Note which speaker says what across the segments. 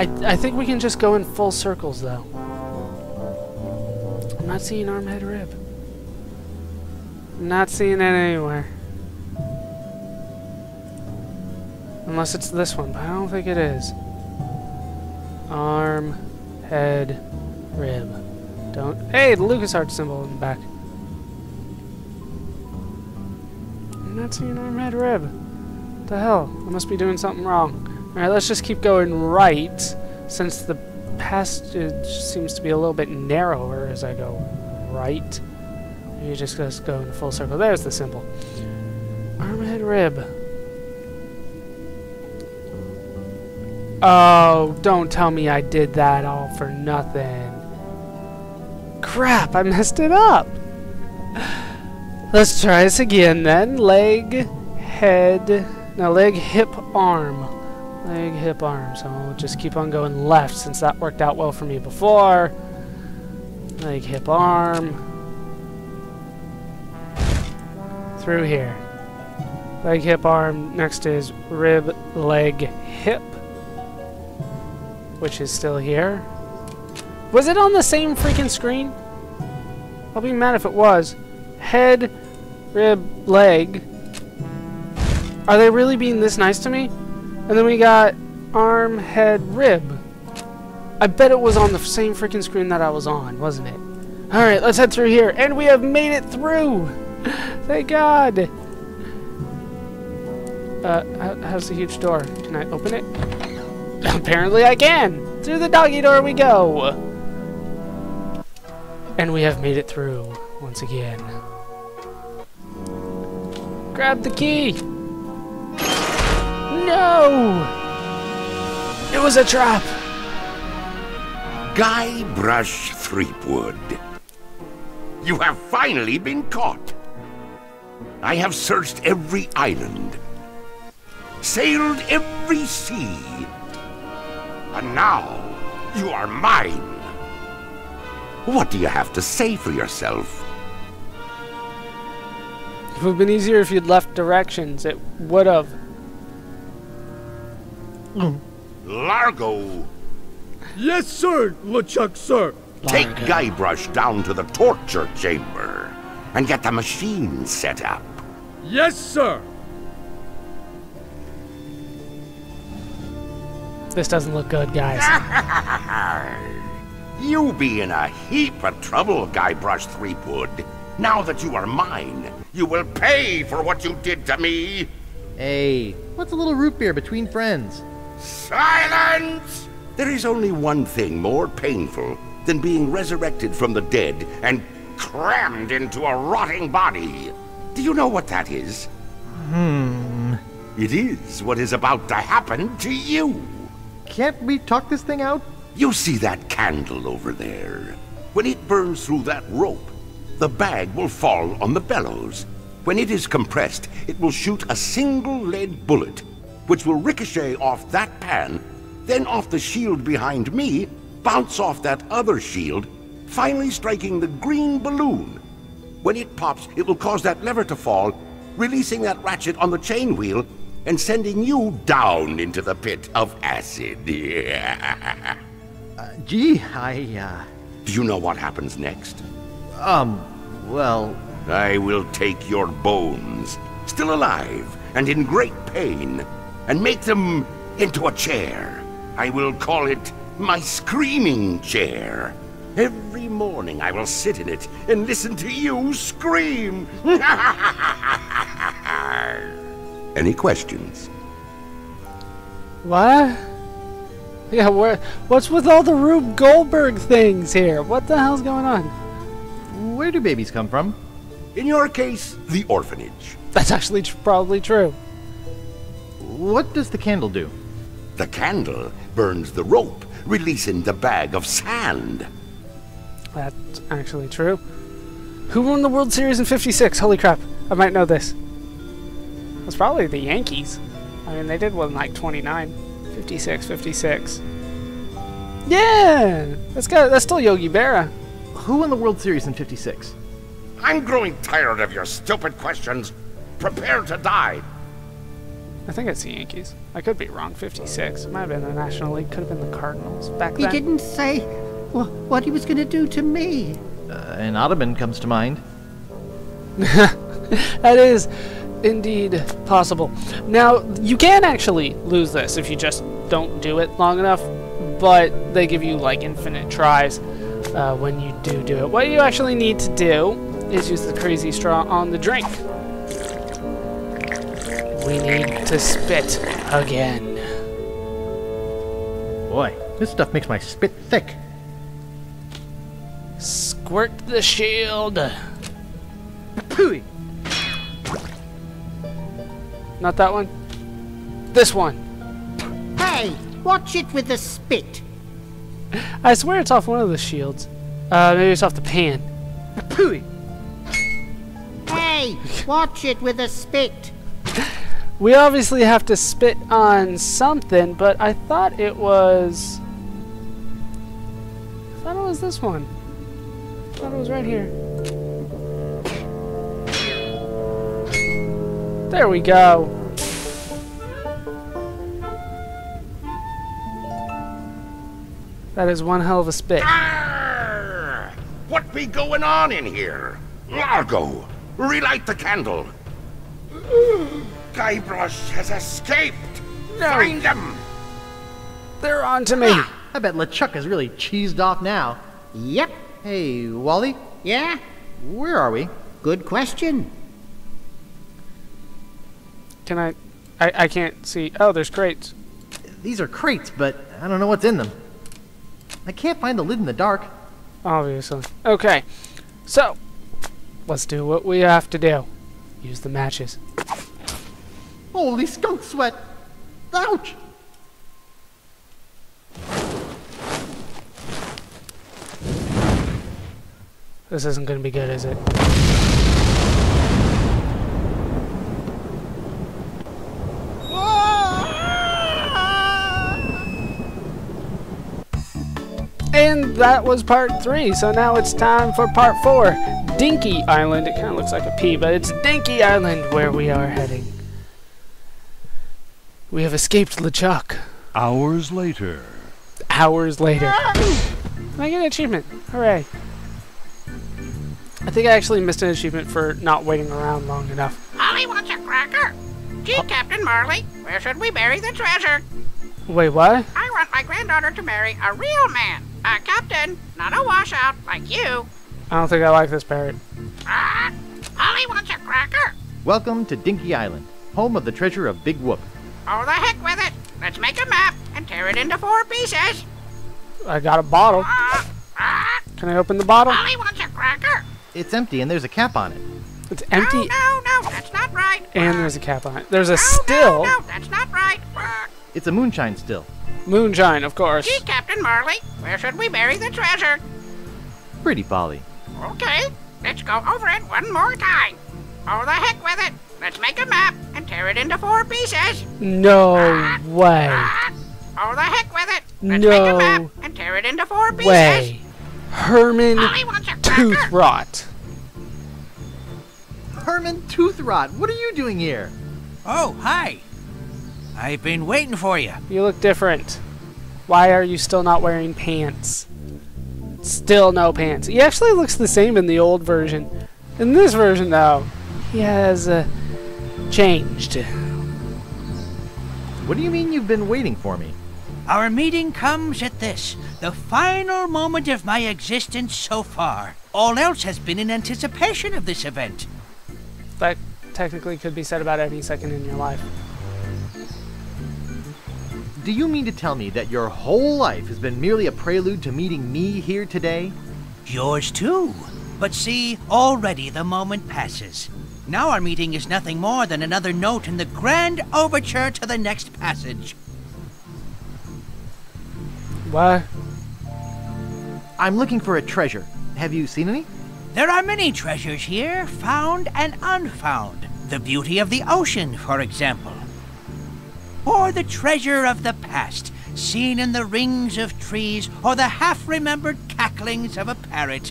Speaker 1: I, I think we can just go in full circles, though. I'm not seeing arm, head, rib. I'm not seeing it anywhere. Unless it's this one, but I don't think it is. Arm, head, rib. Don't. Hey, the LucasArts symbol in the back. I'm not seeing arm, head, rib. What the hell? I must be doing something wrong. Alright, let's just keep going right, since the passage seems to be a little bit narrower as I go right. You just go in a full circle. There's the symbol. Arm, head, rib. Oh, don't tell me I did that all for nothing. Crap, I messed it up. Let's try this again then. Leg, head, no, leg, hip, arm. Leg, hip, arm. So I'll just keep on going left since that worked out well for me before. Leg, hip, arm. Through here. Leg, hip, arm. Next is rib, leg, hip which is still here. Was it on the same freaking screen? I'll be mad if it was. Head, rib, leg. Are they really being this nice to me? And then we got arm, head, rib. I bet it was on the same freaking screen that I was on, wasn't it? Alright, let's head through here. And we have made it through! Thank God! Uh, how's the huge door? Can I open it? Apparently I can! Through the doggy door we go! And we have made it through, once again. Grab the key! No! It was a trap!
Speaker 2: Guybrush Threepwood. You have finally been caught. I have searched every island, sailed every sea, and now, you are mine. What do you have to say for yourself?
Speaker 1: It would have been easier if you'd left directions. It would have.
Speaker 2: Largo!
Speaker 3: Yes, sir, LeChuck, sir.
Speaker 2: Take Guybrush down to the torture chamber and get the machine set up.
Speaker 3: Yes, sir.
Speaker 1: This doesn't look good, guys.
Speaker 2: you be in a heap of trouble, Guybrush Threepwood. Now that you are mine, you will pay for what you did to me.
Speaker 4: Hey, what's a little root beer between friends?
Speaker 2: Silence! There is only one thing more painful than being resurrected from the dead and crammed into a rotting body. Do you know what that is?
Speaker 4: Hmm.
Speaker 2: It is what is about to happen to you.
Speaker 4: Can't we talk this thing out?
Speaker 2: You see that candle over there? When it burns through that rope, the bag will fall on the bellows. When it is compressed, it will shoot a single lead bullet, which will ricochet off that pan, then off the shield behind me, bounce off that other shield, finally striking the green balloon. When it pops, it will cause that lever to fall, releasing that ratchet on the chain wheel, and sending you down into the pit of acid.
Speaker 4: uh, gee, I, uh...
Speaker 2: Do you know what happens next?
Speaker 4: Um, well...
Speaker 2: I will take your bones, still alive and in great pain, and make them into a chair. I will call it my screaming chair. Every morning I will sit in it and listen to you scream. Any questions?
Speaker 1: What? Yeah, where, what's with all the Rube Goldberg things here? What the hell's going on?
Speaker 4: Where do babies come from?
Speaker 2: In your case, the orphanage.
Speaker 1: That's actually tr probably true.
Speaker 4: What does the candle do?
Speaker 2: The candle burns the rope, releasing the bag of sand.
Speaker 1: That's actually true. Who won the World Series in 56? Holy crap, I might know this. It was probably the Yankees. I mean, they did win like 29. 56, 56. Yeah! That's, got, that's still Yogi Berra.
Speaker 4: Who won the World Series in 56?
Speaker 2: I'm growing tired of your stupid questions. Prepare to die.
Speaker 1: I think it's the Yankees. I could be wrong. 56. It Might have been the National League. Could have been the Cardinals back
Speaker 5: He
Speaker 1: then.
Speaker 5: didn't say wh- what he was going to do to me.
Speaker 4: Uh, an ottoman comes to mind.
Speaker 1: That is indeed possible. Now, you can actually lose this if you just don't do it long enough, but they give you like infinite tries uh, when you do do it. What you actually need to do is use the crazy straw on the drink. We need to spit again.
Speaker 4: Boy, this stuff makes my spit thick.
Speaker 1: Squirt the shield.
Speaker 4: Pooey.
Speaker 1: Not that one. This one.
Speaker 5: Hey, watch it with the spit.
Speaker 1: I swear it's off one of the shields. Uh, maybe it's off the pan.
Speaker 4: Pooey.
Speaker 5: Hey, watch it with the spit.
Speaker 1: We obviously have to spit on something, but I thought it was. I thought it was this one. I thought it was right here. There we go. That is one hell of a spit.
Speaker 2: What be going on in here? Largo, relight the candle. Guybrush has escaped. Find him.
Speaker 1: They're on to me.
Speaker 4: Ah, I bet LeChuck is really cheesed off now.
Speaker 5: Yep.
Speaker 4: Hey, Wally,
Speaker 5: Yeah?
Speaker 4: where are we?
Speaker 5: Good question.
Speaker 1: Can I? I, I can't see. Oh, there's crates.
Speaker 4: These are crates, but I don't know what's in them. I can't find the lid in the dark.
Speaker 1: Obviously. Okay. So, let's do what we have to do. Use the matches.
Speaker 4: Holy skunk sweat! Ouch!
Speaker 1: This isn't to be good, is it? And that was part three, so now it's time for part four. Dinky Island. It kind of looks like a P, but it's Dinky Island where we are heading. We have escaped LeChuck.
Speaker 3: Hours later.
Speaker 1: Hours later. I get an achievement. Hooray. I think I actually missed an achievement for not waiting around long enough.
Speaker 6: Holly wants a cracker. Gee, Captain Marley, where should we bury the treasure?
Speaker 1: Wait, what?
Speaker 6: I want my granddaughter to marry a real man. A captain, not a washout like you.
Speaker 1: I don't think I like this parrot.
Speaker 6: Ah, Holly wants a cracker.
Speaker 4: Welcome to Dinky Island, home of the treasure of Big Whoop.
Speaker 6: Oh, the heck with it. Let's make a map and tear it into four pieces.
Speaker 1: I got a bottle.
Speaker 6: Ah, ah,
Speaker 1: Can I open the bottle?
Speaker 6: Holly wants a cracker.
Speaker 4: It's empty and there's a cap on it.
Speaker 1: It's empty
Speaker 6: No, no, no, that's not right.
Speaker 1: and there's a cap on it. There's a
Speaker 6: no,
Speaker 1: still.
Speaker 6: No, no, that's not right.
Speaker 4: It's a moonshine still.
Speaker 1: Moonshine, of course.
Speaker 6: Gee, Captain Marley, where should we bury the treasure?
Speaker 4: Pretty Polly.
Speaker 6: Okay, let's go over it one more time. Oh, the heck with it. Let's make a map and tear it into four pieces.
Speaker 1: No way.
Speaker 6: Ah, oh, the heck with it. Let's make a map and tear it into four pieces.
Speaker 1: way. Herman
Speaker 6: Holly wants a
Speaker 1: Tooth. Rot.
Speaker 4: Herman Toothrot, what are you doing here?
Speaker 7: Oh, hi. I've been waiting for you.
Speaker 1: You look different. Why are you still not wearing pants? Still no pants. He actually looks the same in the old version. In this version, though, he has uh, changed.
Speaker 4: What do you mean you've been waiting for me?
Speaker 7: Our meeting comes at this, the final moment of my existence so far. All else has been in anticipation of this event.
Speaker 1: That technically could be said about any second in your life.
Speaker 4: Do you mean to tell me that your whole life has been merely a prelude to meeting me here today?
Speaker 7: Yours too. But see, already the moment passes. Now our meeting is nothing more than another note in the grand overture to the next passage.
Speaker 1: What?
Speaker 4: I'm looking for a treasure. Have you seen any?
Speaker 7: There are many treasures here, found and unfound. The beauty of the ocean, for example. Or the treasure of the past, seen in the rings of trees or the half remembered cacklings of a parrot.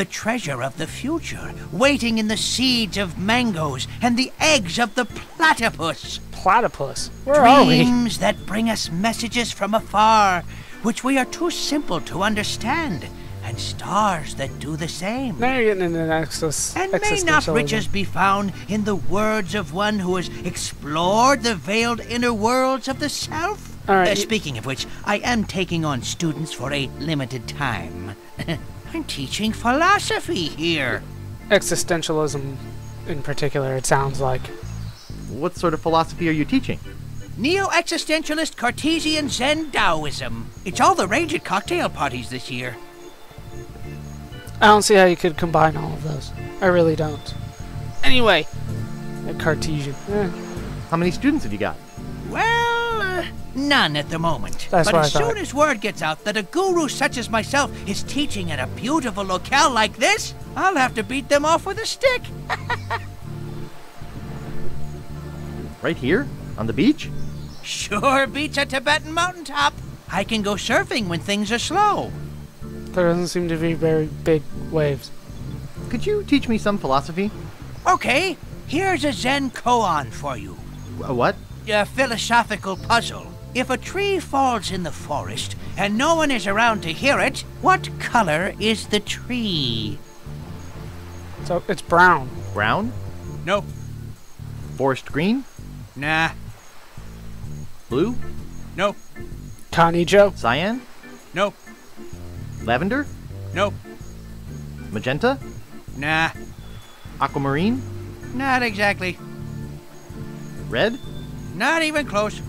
Speaker 7: The treasure of the future, waiting in the seeds of mangoes and the eggs of the platypus.
Speaker 1: Platypus. Where are we?
Speaker 7: Dreams that bring us messages from afar, which we are too simple to understand, and stars that do the same.
Speaker 1: Now you're getting into an exis-
Speaker 7: And may not riches be found in the words of one who has explored the veiled inner worlds of the self?
Speaker 1: All right,
Speaker 7: Uh, speaking of which, I am taking on students for a limited time. I'm teaching philosophy here.
Speaker 1: Existentialism, in particular, it sounds like.
Speaker 4: What sort of philosophy are you teaching?
Speaker 7: Neo existentialist Cartesian Zen Taoism. It's all the rage at cocktail parties this year.
Speaker 1: I don't see how you could combine all of those. I really don't. Anyway, a Cartesian. Eh,
Speaker 4: How many students have you got?
Speaker 7: Well, none at the moment.
Speaker 1: That's
Speaker 7: but
Speaker 1: what I
Speaker 7: as soon as word gets out that a guru such as myself is teaching at a beautiful locale like this, I'll have to beat them off with a stick.
Speaker 4: Right here? On the beach?
Speaker 7: Sure beats a Tibetan mountaintop. I can go surfing when things are slow.
Speaker 1: there doesn't seem to be very big waves.
Speaker 4: Could you teach me some philosophy?
Speaker 7: Okay, here's a Zen koan for you.
Speaker 4: A what?
Speaker 7: A philosophical puzzle. If a tree falls in the forest and no one is around to hear it, what color is the tree?
Speaker 1: So it's brown.
Speaker 4: Brown?
Speaker 7: Nope.
Speaker 4: Forest green?
Speaker 7: Nah.
Speaker 4: Blue?
Speaker 7: Nope.
Speaker 1: Connie Joe.
Speaker 4: Cyan?
Speaker 7: Nope.
Speaker 4: Lavender?
Speaker 7: Nope.
Speaker 4: Magenta?
Speaker 7: Nah.
Speaker 4: Aquamarine?
Speaker 7: Not exactly.
Speaker 4: Red?
Speaker 7: Not even close.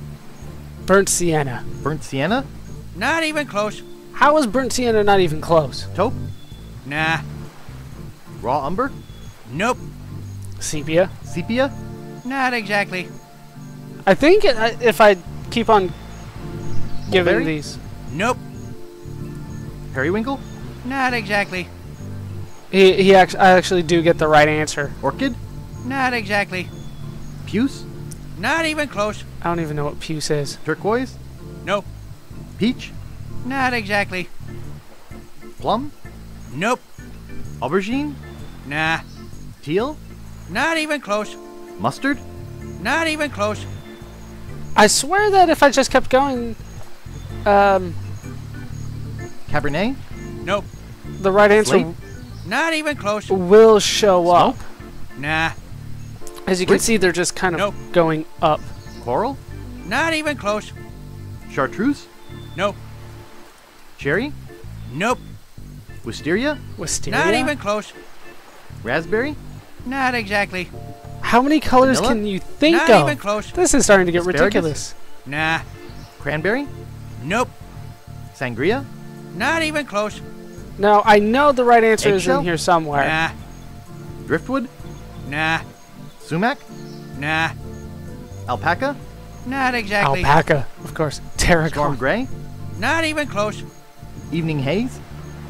Speaker 1: Burnt sienna.
Speaker 4: Burnt sienna?
Speaker 7: Not even close.
Speaker 1: How is burnt sienna not even close?
Speaker 4: Taupe?
Speaker 7: Nah.
Speaker 4: Raw umber?
Speaker 7: Nope.
Speaker 1: Sepia.
Speaker 4: Sepia?
Speaker 7: Not exactly.
Speaker 1: I think if I keep on giving
Speaker 4: Mulberry?
Speaker 1: these,
Speaker 7: Nope.
Speaker 4: Periwinkle?
Speaker 7: Not exactly.
Speaker 1: he, he act- I actually do get the right answer.
Speaker 4: Orchid?
Speaker 7: Not exactly.
Speaker 4: Puce?
Speaker 7: Not even close.
Speaker 1: I don't even know what puce is.
Speaker 4: Turquoise?
Speaker 7: Nope.
Speaker 4: Peach?
Speaker 7: Not exactly.
Speaker 4: Plum?
Speaker 7: Nope.
Speaker 4: Aubergine?
Speaker 7: Nah.
Speaker 4: Teal?
Speaker 7: Not even close.
Speaker 4: Mustard?
Speaker 7: Not even close.
Speaker 1: I swear that if I just kept going, um,
Speaker 4: Cabernet?
Speaker 7: Nope.
Speaker 1: the right answer
Speaker 4: Slate?
Speaker 7: Not even close.
Speaker 1: will show up.
Speaker 4: Smoke?
Speaker 7: Nah.
Speaker 1: As you can see, they're just kind of
Speaker 7: Nope.
Speaker 1: going up.
Speaker 4: Coral?
Speaker 7: Not even close.
Speaker 4: Chartreuse?
Speaker 7: Nope.
Speaker 4: Cherry?
Speaker 7: Nope.
Speaker 4: Wisteria?
Speaker 1: Wisteria.
Speaker 7: Not even close.
Speaker 4: Raspberry?
Speaker 7: Not exactly.
Speaker 1: How many colors
Speaker 4: Vanilla?
Speaker 1: can you think
Speaker 7: Not
Speaker 1: of?
Speaker 7: Not even close.
Speaker 1: This is starting to get
Speaker 4: Asparagus?
Speaker 1: ridiculous.
Speaker 7: Nah.
Speaker 4: Cranberry?
Speaker 7: Nope.
Speaker 4: Sangria?
Speaker 7: Not even close.
Speaker 1: No, I know the right answer is
Speaker 4: Eggshell?
Speaker 1: in here somewhere.
Speaker 7: Nah.
Speaker 4: Driftwood?
Speaker 7: Nah.
Speaker 4: Sumac?
Speaker 7: Nah.
Speaker 4: Alpaca?
Speaker 7: Not exactly.
Speaker 1: Alpaca, of course.
Speaker 4: Storm Gray?
Speaker 7: Not even close.
Speaker 4: Evening Haze?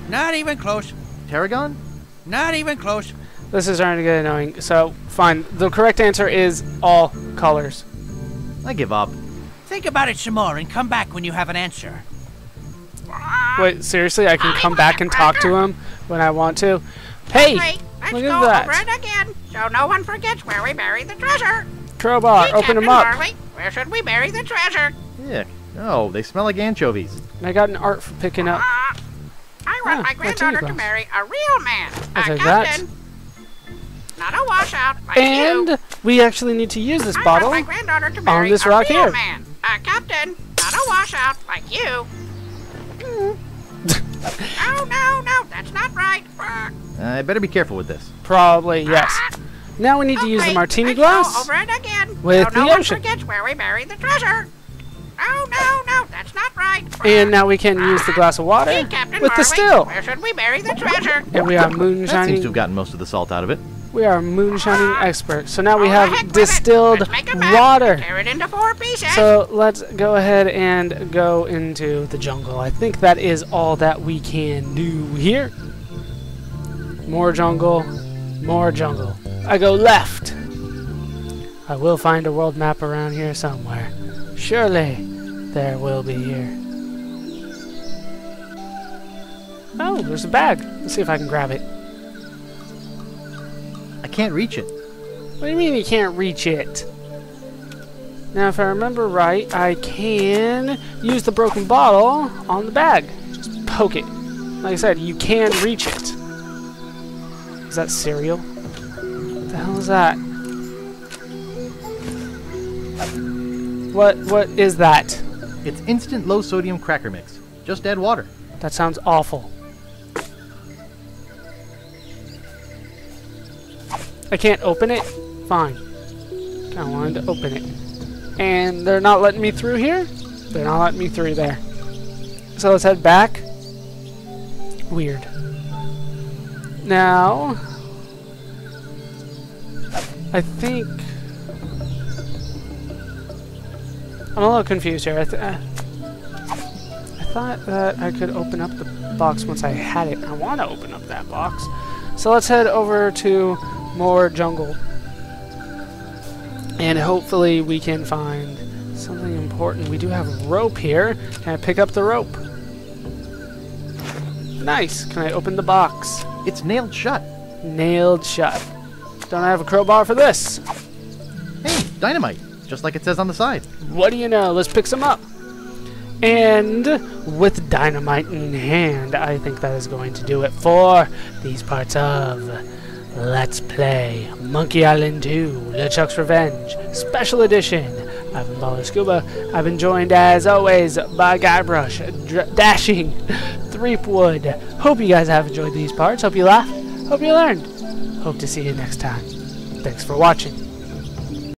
Speaker 7: Not even close.
Speaker 4: Tarragon?
Speaker 7: Not even close.
Speaker 1: This is starting to get annoying. So, fine. The correct answer is all colors.
Speaker 4: I give up.
Speaker 7: Think about it some more and come back when you have an answer.
Speaker 1: Wait, seriously? I can come back and talk to him when I want to? Hey!
Speaker 6: Wait, let's
Speaker 1: Look
Speaker 6: go
Speaker 1: at
Speaker 6: over
Speaker 1: that.
Speaker 6: It again, so no one forgets where we buried the treasure.
Speaker 1: Crowbar,
Speaker 6: Hey,
Speaker 1: open
Speaker 6: Captain
Speaker 1: him up.
Speaker 6: Marley, where should we bury the treasure?
Speaker 4: Yeah. Oh, they smell like anchovies.
Speaker 1: And I got an art for picking up.
Speaker 6: Ah, I want
Speaker 1: Ah,
Speaker 6: my granddaughter to marry a real man,
Speaker 1: I'll
Speaker 6: a
Speaker 1: take that.
Speaker 6: captain. Not a washout like
Speaker 1: And
Speaker 6: you.
Speaker 1: we actually need to use this
Speaker 6: I
Speaker 1: bottle.
Speaker 6: want my granddaughter to marry
Speaker 1: this
Speaker 6: a
Speaker 1: rock
Speaker 6: real
Speaker 1: here.
Speaker 6: man, a captain, not a washout like you. no, no, no, that's not right. Uh,
Speaker 4: I better be careful with this.
Speaker 1: Probably, yes.
Speaker 6: ah,
Speaker 1: Now we need to use the martini glass.
Speaker 6: Go over it again.
Speaker 1: with
Speaker 6: so no
Speaker 1: the ocean.
Speaker 6: forgets where we buried the treasure. No, no, no, that's not right.
Speaker 1: And now we can use the glass of ah, water
Speaker 6: Hey, Captain
Speaker 1: with the still.
Speaker 6: Where should we bury the treasure?
Speaker 1: And we are moonshining.
Speaker 4: That seems to have gotten most of the salt out of it.
Speaker 1: We are moonshining ah. experts. So now we
Speaker 6: Oh, the heck
Speaker 1: have distilled
Speaker 6: Let's make a map
Speaker 1: water.
Speaker 6: Tear it into four pieces.
Speaker 1: So let's go ahead and go into the jungle. I think that is all that we can do here. More jungle, more jungle. I go left. I will find a world map around here somewhere. Surely there will be here. Oh, there's a bag. Let's see if I can grab it.
Speaker 4: I can't reach it.
Speaker 1: What do you mean you can't reach it? Now, if I remember right, I can use the broken bottle on the bag. Just poke it. Like I said, you can reach it. Is that cereal? What the hell is that? What what is that?
Speaker 4: It's instant low sodium cracker mix. Just add water.
Speaker 1: That sounds awful. I can't open it? Fine. I wanted to open it. And they're not letting me through here? They're not letting me through there. So let's head back. Weird. Now... I think... I'm a little confused here. I, th uh, I thought that I could open up the box once I had it. I want to open up that box. So let's head over to more jungle. And hopefully we can find something important. We do have rope here. Can I pick up the rope? Nice. Can I open the box?
Speaker 4: It's nailed shut.
Speaker 1: Nailed shut. Don't I have a crowbar for this?
Speaker 4: Hey, dynamite. Just like it says on the side.
Speaker 1: What do you know? Let's pick some up. And with dynamite in hand, I think that is going to do it for these parts of Let's Play Monkey Island 2 LeChuck's Revenge Special Edition. I've been Baller Scuba. I've been joined as always by Guybrush, Dashing, Threepwood. Hope you guys have enjoyed these parts. Hope you laughed. Hope you learned. Hope to see you next time. Thanks for watching.